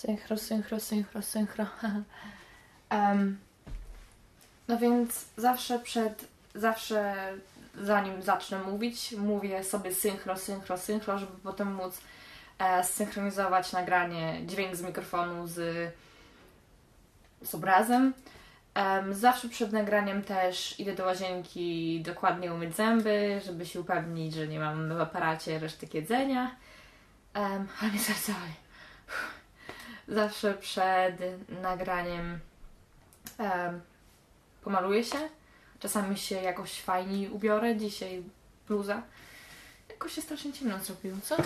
Synchro, synchro, synchro, synchro. um, no więc zawsze przed, zawsze zanim zacznę mówić, mówię sobie synchro, synchro, synchro, żeby potem móc e, synchronizować nagranie, dźwięk z mikrofonu z, z obrazem. Um, zawsze przed nagraniem też idę do łazienki dokładnie umyć zęby, żeby się upewnić, że nie mam w aparacie resztek jedzenia. Um, ale nie serce Zawsze przed nagraniem pomaluję się. Czasami się jakoś fajniej ubiorę. Dzisiaj bluza. Jakoś się strasznie ciemno zrobiło, co?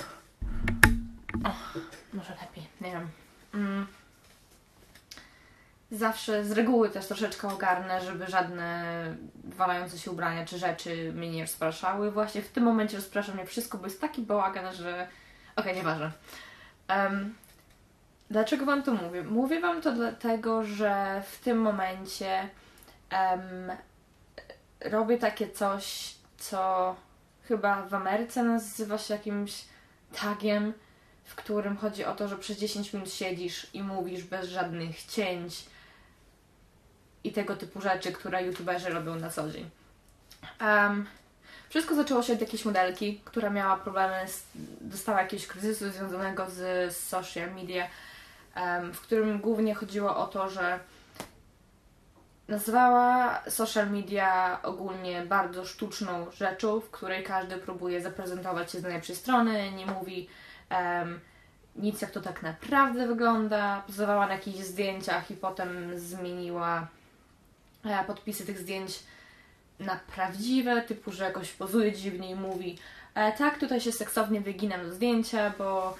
Może lepiej, nie wiem. Mm. Zawsze z reguły też troszeczkę ogarnę, żeby żadne walające się ubrania czy rzeczy mnie nie rozpraszały. Właśnie w tym momencie rozprasza mnie wszystko, bo jest taki bałagan, że... Okej, okay, nieważne. Um, dlaczego Wam to mówię? Mówię Wam to dlatego, że w tym momencie um, robię takie coś, co chyba w Ameryce nazywa się jakimś tagiem, w którym chodzi o to, że przez 10 minut siedzisz i mówisz bez żadnych cięć i tego typu rzeczy, które youtuberzy robią na co dzień. Um, wszystko zaczęło się od jakiejś modelki, która miała problemy, z, dostała jakiegoś kryzysu związanego z, social media, w którym głównie chodziło o to, że nazwała social media ogólnie bardzo sztuczną rzeczą, w której każdy próbuje zaprezentować się z najlepszej strony, nie mówi um, nic jak to tak naprawdę wygląda, pozowała na jakichś zdjęciach i potem zmieniła e, podpisy tych zdjęć na prawdziwe, typu, że jakoś pozuje dziwnie i mówi e, tak, tutaj się seksownie wyginam do zdjęcia, bo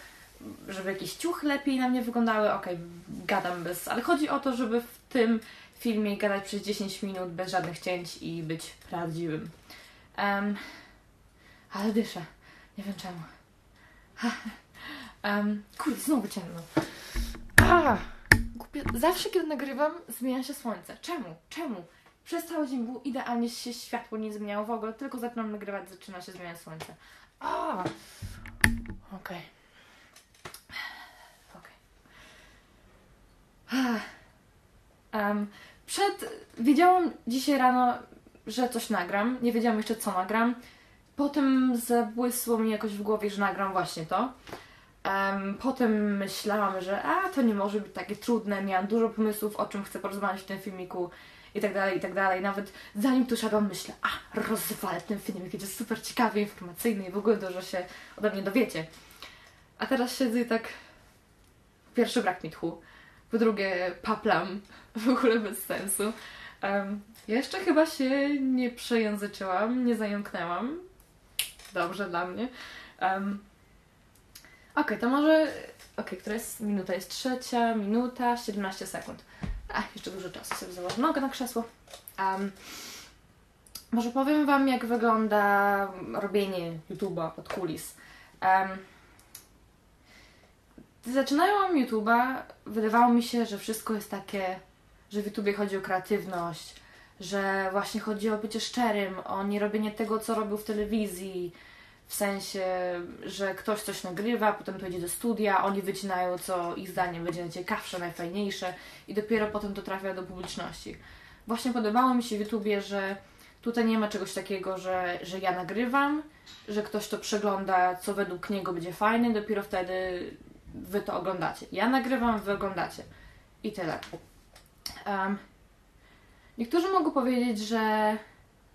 żeby jakieś ciuchy lepiej na mnie wyglądały, okej, okay, gadam bez, ale chodzi o to, żeby w tym filmie gadać przez 10 minut bez żadnych cięć i być prawdziwym. Um, ale dyszę. Nie wiem czemu. um, kurde, znowu ciemno. Ah, głupie. Zawsze, kiedy nagrywam, zmienia się słońce. Czemu? Czemu? Przez cały dzień było idealnie się światło nie zmieniało w ogóle, tylko zaczynam nagrywać, zaczyna się zmieniać słońce. A, okej. Okay. Um, przed. Wiedziałam dzisiaj rano, że coś nagram. Nie wiedziałam jeszcze, co nagram. Potem zabłysło mi jakoś w głowie, że nagram właśnie to. Um, potem myślałam, że a to nie może być takie trudne. Miałam dużo pomysłów, o czym chcę porozmawiać w tym filmiku i tak dalej, i tak dalej. Nawet zanim tu siadłam, myślę, a rozwalę ten filmik, będzie super ciekawy, informacyjny i w ogóle dużo się ode mnie dowiecie. A teraz siedzę i tak pierwszy brak mi tchu. Po drugie, paplam w ogóle bez sensu. Um, jeszcze chyba się nie przejęzyczyłam, nie zająknęłam. Dobrze dla mnie. Um, Okej, okay, to może. Okej, okay, która jest minuta? Jest trzecia, minuta, 17 sekund. Ach, jeszcze dużo czasu sobie założę nogę na krzesło. Um, może powiem Wam, jak wygląda robienie YouTube'a od kulis. Um, gdy zaczynałam YouTube'a, wydawało mi się, że wszystko jest takie, że w YouTubie chodzi o kreatywność, że właśnie chodzi o bycie szczerym, o nie robienie tego, co robił w telewizji, w sensie, że ktoś coś nagrywa, potem to idzie do studia, oni wycinają, co ich zdaniem będzie najciekawsze, najfajniejsze i dopiero potem to trafia do publiczności. Właśnie podobało mi się w YouTubie, że tutaj nie ma czegoś takiego, że, że ja nagrywam, że ktoś to przegląda, co według niego będzie fajne, dopiero wtedy wy to oglądacie. Ja nagrywam, wy oglądacie. I tyle. Um, niektórzy mogą powiedzieć, że,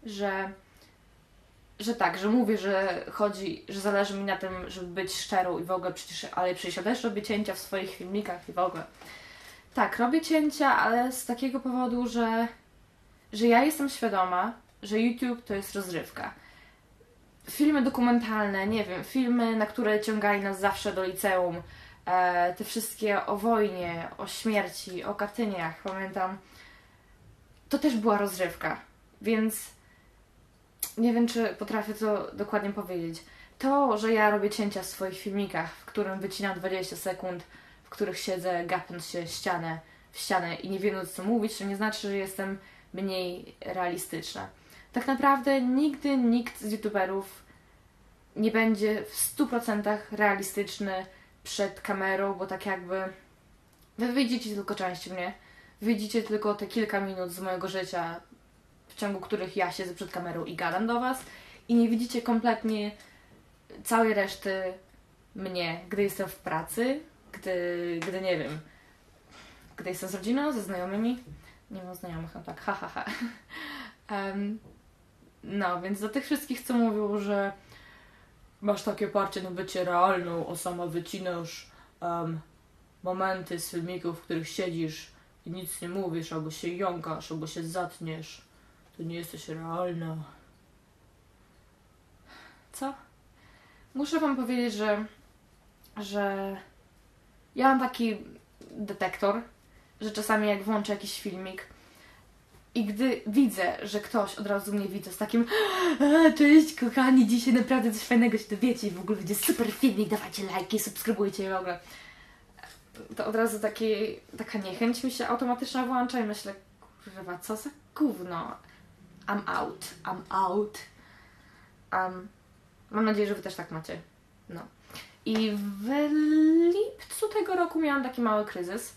że, że tak, że mówię, że chodzi, że zależy mi na tym, żeby być szczerą i w ogóle przecież, ale przecież ja też robię cięcia w swoich filmikach i w ogóle. Tak, robię cięcia, ale z takiego powodu, że, że ja jestem świadoma, że YouTube to jest rozrywka filmy dokumentalne, nie wiem, filmy, na które ciągali nas zawsze do liceum, e, te wszystkie o wojnie, o śmierci, o Katyniach, pamiętam, to też była rozrywka, więc nie wiem, czy potrafię to dokładnie powiedzieć. To, że ja robię cięcia w swoich filmikach, w którym wycinam 20 sekund, w których siedzę gapiąc się ścianę, w ścianę i nie wiedząc co mówić, to nie znaczy, że jestem mniej realistyczna. Tak naprawdę nigdy nikt z youtuberów nie będzie w 100% realistyczny przed kamerą, bo tak jakby Wy widzicie tylko część mnie. Widzicie tylko te kilka minut z mojego życia, w ciągu których ja siedzę przed kamerą i gadam do Was. I nie widzicie kompletnie całej reszty mnie, gdy jestem w pracy, gdy, gdy nie wiem, gdy jestem z rodziną, ze znajomymi. Nie mam znajomych, no tak, ha, ha, ha. Um, no, więc do tych wszystkich, co mówią, że masz takie parcie na bycie realną, a sama wycinasz um, momenty z filmików, w których siedzisz i nic nie mówisz, albo się jąkasz, albo się zatniesz, to nie jesteś realna. Co? Muszę wam powiedzieć, że, że ja mam taki detektor, że czasami jak włączę jakiś filmik i gdy widzę, że ktoś od razu mnie widzi z takim cześć kochani, dzisiaj naprawdę coś fajnego się dowiecie i w ogóle będzie super filmik, dawajcie lajki, subskrybujcie w ogóle to od razu taki, taka niechęć mi się automatyczna włącza i myślę, kurwa, co za gówno. I'm out, I'm out. Um, mam nadzieję, że Wy też tak macie. No. I w lipcu tego roku miałam taki mały kryzys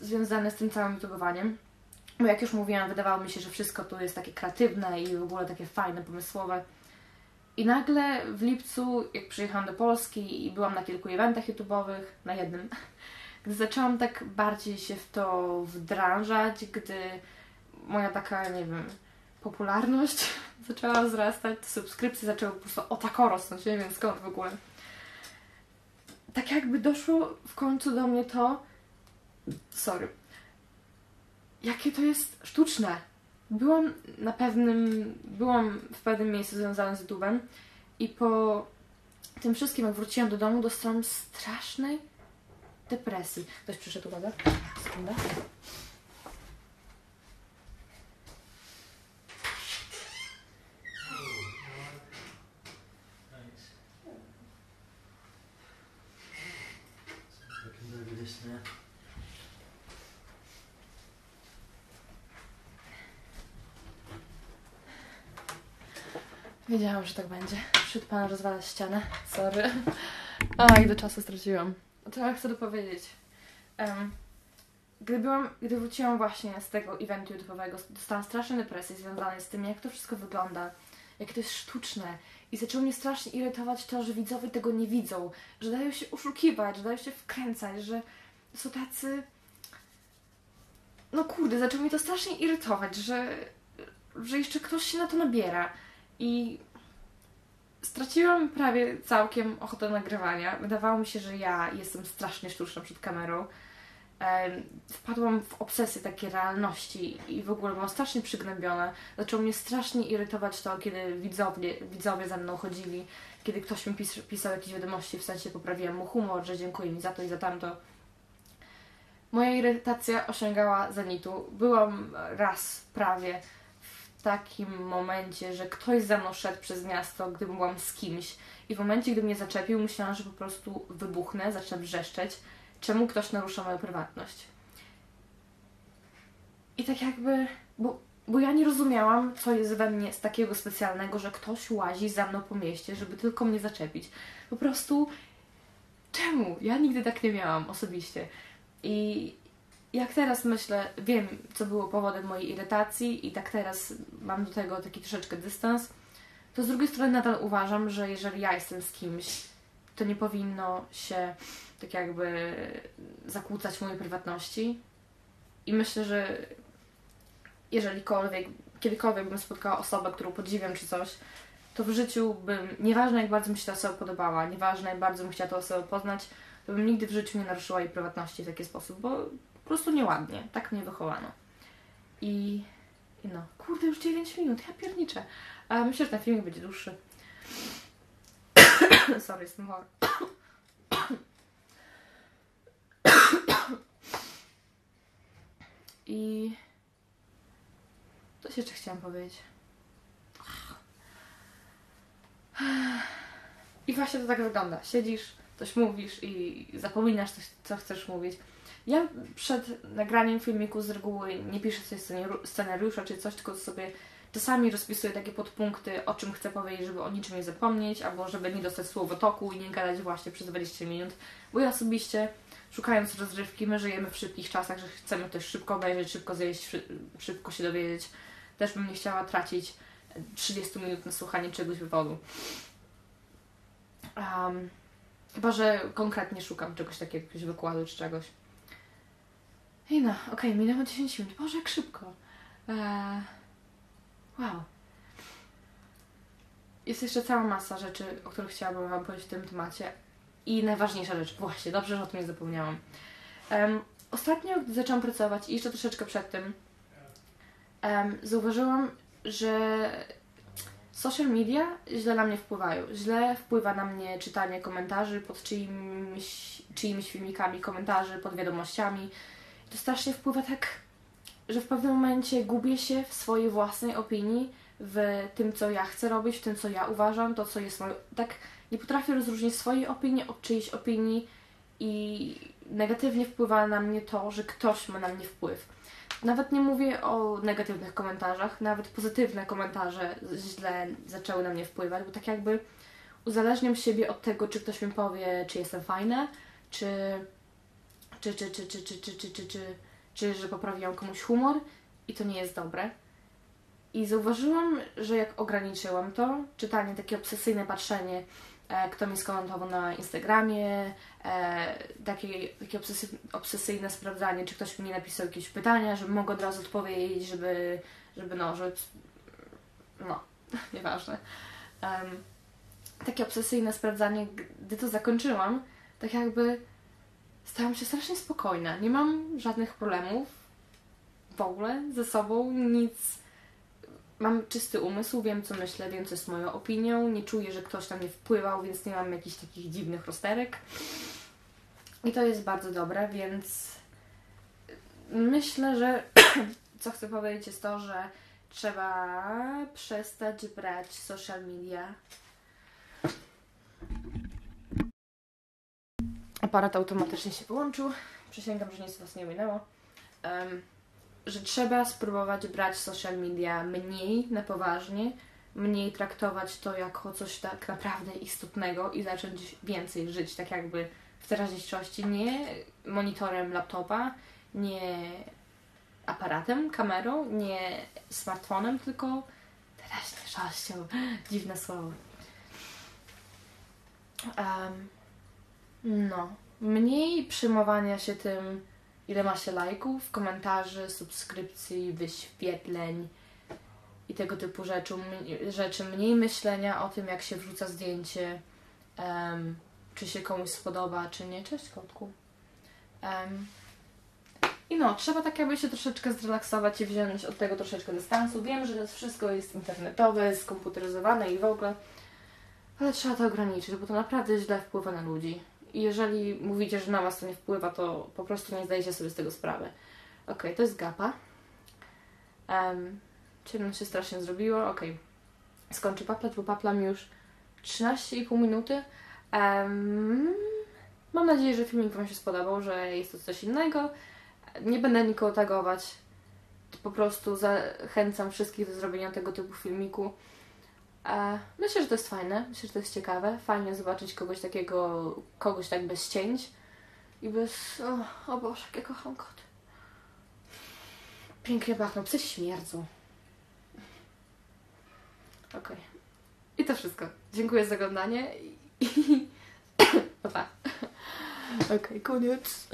związany z tym całym youtubowaniem. Bo jak już mówiłam, wydawało mi się, że wszystko tu jest takie kreatywne i w ogóle takie fajne, pomysłowe. I nagle w lipcu, jak przyjechałam do Polski i byłam na kilku eventach YouTube'owych, na jednym, gdy zaczęłam tak bardziej się w to wdrażać, gdy moja taka, nie wiem, popularność zaczęła wzrastać, subskrypcje zaczęły po prostu o tak rosnąć, nie wiem skąd w ogóle. Tak jakby doszło w końcu do mnie to, sorry, jakie to jest sztuczne. Byłam na pewnym, byłam w pewnym miejscu związanym z YouTube'em i po tym wszystkim, jak wróciłam do domu, dostałam strasznej depresji. Ktoś przyszedł, uwaga, sekundę. Wiedziałam, że tak będzie. Przed Pan rozwala ścianę. Sorry. A, ile czasu straciłam. To ja chcę dopowiedzieć. Um, gdy, byłam, gdy wróciłam właśnie z tego eventu YouTube'owego, dostałam straszne depresje związane z tym, jak to wszystko wygląda, jakie to jest sztuczne. I zaczęło mnie strasznie irytować to, że widzowie tego nie widzą, że dają się oszukiwać, że dają się wkręcać, że są tacy... No kurde, zaczęło mnie to strasznie irytować, że, że jeszcze ktoś się na to nabiera. I straciłam prawie całkiem ochotę nagrywania. Wydawało mi się, że ja jestem strasznie sztuczna przed kamerą. Wpadłam w obsesję takiej realności i w ogóle byłam strasznie przygnębiona. Zaczęło mnie strasznie irytować to, kiedy widzowie, widzowie ze mną chodzili, kiedy ktoś mi pis pisał jakieś wiadomości, w sensie poprawiłam mu humor, że dziękuję mi za to i za tamto. Moja irytacja osiągała zenitu. Byłam raz prawie takim momencie, że ktoś za mną szedł przez miasto, gdy byłam z kimś i w momencie, gdy mnie zaczepił, myślałam, że po prostu wybuchnę, zacznę wrzeszczeć, czemu ktoś narusza moją prywatność. I tak jakby, bo, bo ja nie rozumiałam, co jest we mnie z takiego specjalnego, że ktoś łazi za mną po mieście, żeby tylko mnie zaczepić. Po prostu czemu? Ja nigdy tak nie miałam osobiście. I jak teraz myślę, wiem, co było powodem mojej irytacji i tak teraz mam do tego taki troszeczkę dystans, to z drugiej strony nadal uważam, że jeżeli ja jestem z kimś, to nie powinno się tak jakby zakłócać mojej prywatności. I myślę, że jeżelikolwiek, kiedykolwiek bym spotkała osobę, którą podziwiam czy coś, to w życiu bym, nieważne jak bardzo mi się ta osoba podobała, nieważne jak bardzo bym chciała tę osobę poznać, to bym nigdy w życiu nie naruszyła jej prywatności w taki sposób, bo prostu nieładnie, tak mnie wychowano. I, i no, kurde, już 9 minut, ja pierniczę. Ale myślę, że ten filmik będzie dłuższy. Sorry, jestem chora. I coś jeszcze chciałam powiedzieć. I właśnie to tak wygląda. Siedzisz, coś mówisz i zapominasz coś, co chcesz mówić. Ja przed nagraniem filmiku z reguły nie piszę sobie scenariusza czy coś, tylko sobie czasami rozpisuję takie podpunkty, o czym chcę powiedzieć, żeby o niczym nie zapomnieć, albo żeby nie dostać słowotoku i nie gadać właśnie przez 20 minut, bo ja osobiście szukając rozrywki, my żyjemy w szybkich czasach, że chcemy też szybko obejrzeć, szybko zjeść, szy- szybko się dowiedzieć. Też bym nie chciała tracić 30 minut na słuchanie czegoś wywodu. Um, chyba, że konkretnie szukam czegoś takiego, jakiegoś wykładu czy czegoś. I no, okej, minęło 10 minut. Boże, jak szybko. Eee, wow. Jest jeszcze cała masa rzeczy, o których chciałabym Wam powiedzieć w tym temacie. I najważniejsza rzecz, właśnie, dobrze, że o tym nie zapomniałam. Em, ostatnio, gdy zaczęłam pracować i jeszcze troszeczkę przed tym, em, zauważyłam, że social media źle na mnie wpływają. Źle wpływa na mnie czytanie komentarzy pod czyimiś, czyimiś filmikami, komentarzy pod wiadomościami. To strasznie wpływa tak, że w pewnym momencie gubię się w swojej własnej opinii, w tym, co ja chcę robić, w tym, co ja uważam, to, co jest moje... Tak nie potrafię rozróżnić swojej opinii od czyjejś opinii i negatywnie wpływa na mnie to, że ktoś ma na mnie wpływ. Nawet nie mówię o negatywnych komentarzach, nawet pozytywne komentarze źle zaczęły na mnie wpływać, bo tak jakby uzależniam siebie od tego, czy ktoś mi powie, czy jestem fajna, czy czy, czy, czy, czy, czy, czy, czy, czy, czy, czy że poprawiłam komuś humor i to nie jest dobre. I zauważyłam, że jak ograniczyłam to, czytanie, takie obsesyjne patrzenie, e, kto mi skomentował na Instagramie, e, takie, takie obsesy, obsesyjne sprawdzanie, czy ktoś mi napisał jakieś pytania, żeby mogła od razu odpowiedzieć, żeby, żeby no, żeby, no, nieważne. Um, takie obsesyjne sprawdzanie, gdy to zakończyłam, tak jakby stałam się strasznie spokojna. Nie mam żadnych problemów w ogóle ze sobą, nic. Mam czysty umysł, wiem co myślę, wiem co jest moją opinią, nie czuję, że ktoś na mnie wpływał, więc nie mam jakichś takich dziwnych rozterek. I to jest bardzo dobre, więc myślę, że co chcę powiedzieć jest to, że trzeba przestać brać social media aparat automatycznie się wyłączył. Przysięgam, że nic Was nie minęło. Um, że trzeba spróbować brać social media mniej na poważnie, mniej traktować to jako coś tak naprawdę istotnego i zacząć więcej żyć tak jakby w teraźniejszości, nie monitorem laptopa, nie aparatem, kamerą, nie smartfonem, tylko teraźniejszością. Dziwne słowo. Um, no, mniej przyjmowania się tym, ile ma się lajków, komentarzy, subskrypcji, wyświetleń i tego typu rzeczy, rzeczy. Mniej myślenia o tym, jak się wrzuca zdjęcie, um, czy się komuś spodoba, czy nie. Cześć, kotku. Um, I no, trzeba tak jakby się troszeczkę zrelaksować i wziąć od tego troszeczkę dystansu. Wiem, że to wszystko jest internetowe, skomputeryzowane i w ogóle, ale trzeba to ograniczyć, bo to naprawdę źle wpływa na ludzi. Jeżeli mówicie, że na Was to nie wpływa, to po prostu nie zdajecie sobie z tego sprawy. Ok, to jest gapa. Um, ciemno się strasznie zrobiło. Ok, skończę paplać, bo paplam już 13,5 minuty. Um, mam nadzieję, że filmik Wam się spodobał, że jest to coś innego. Nie będę nikogo tagować. Po prostu zachęcam wszystkich do zrobienia tego typu filmiku. Myślę, że to jest fajne, myślę, że to jest ciekawe. Fajnie zobaczyć kogoś takiego, kogoś tak bez cięć i bez... O, o Boże, jak ja kocham koty. Pięknie pachną, psy śmierdzą. Okej. Okay. I to wszystko. Dziękuję za oglądanie i... pa. Okej, okay, koniec.